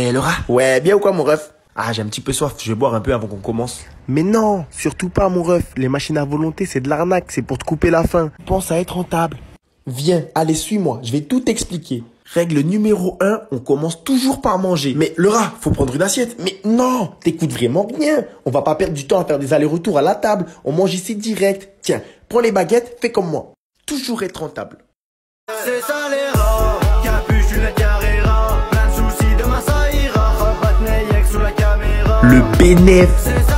Eh, Laura Ouais, bien ou quoi, mon ref? Ah, j'ai un petit peu soif, je vais boire un peu avant qu'on commence. Mais non, surtout pas, mon ref. Les machines à volonté, c'est de l'arnaque, c'est pour te couper la faim. Pense à être rentable. Viens, allez, suis-moi, je vais tout expliquer. Règle numéro 1, on commence toujours par manger. Mais Laura, faut prendre une assiette. Mais non, t'écoutes vraiment bien. On va pas perdre du temps à faire des allers-retours à la table. On mange ici direct. Tiens, prends les baguettes, fais comme moi. Toujours être rentable. C'est ça les Le bénéf. C'est ça